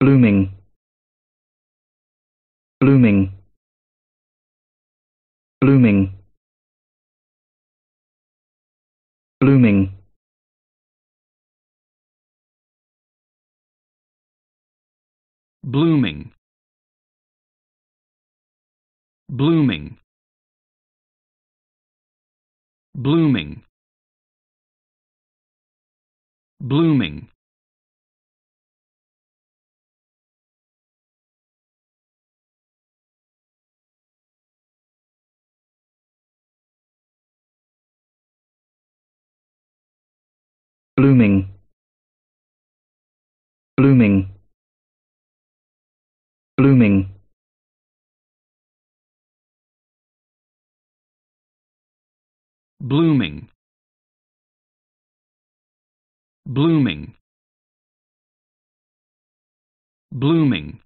blooming. Blooming. Blooming. Blooming. Blooming. Blooming. Blooming. Blooming blooming. Blooming. Blooming. Blooming. Blooming. Blooming.